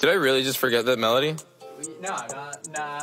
Did I really just forget that melody? No, no, no,